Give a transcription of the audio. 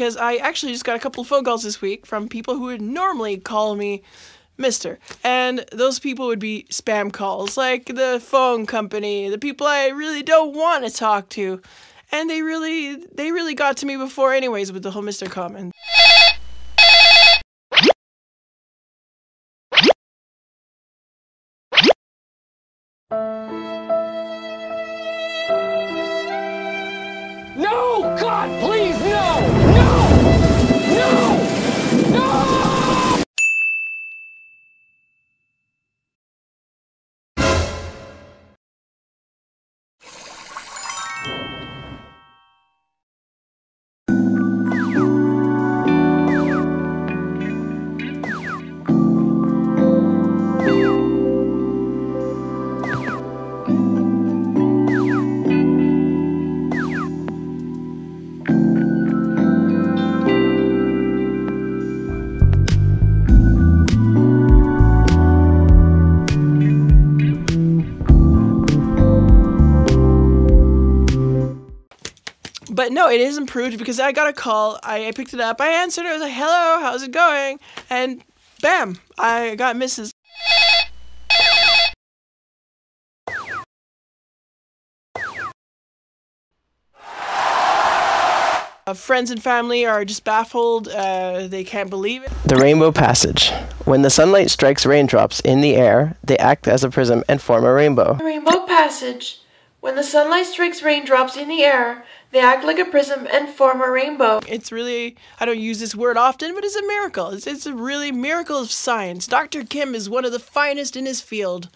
because I actually just got a couple of phone calls this week from people who would normally call me Mister. And those people would be spam calls, like the phone company, the people I really don't want to talk to. And they really they really got to me before anyways with the whole Mr. comment. No! God, please, no! No! But no, it is improved because I got a call. I, I picked it up. I answered it. I was like, hello, how's it going? And bam, I got Mrs. Uh, friends and family are just baffled. Uh, they can't believe it. The Rainbow Passage. When the sunlight strikes raindrops in the air, they act as a prism and form a rainbow. Rainbow Passage. When the sunlight strikes raindrops in the air, they act like a prism and form a rainbow. It's really, I don't use this word often, but it's a miracle. It's, it's a really miracle of science. Dr. Kim is one of the finest in his field.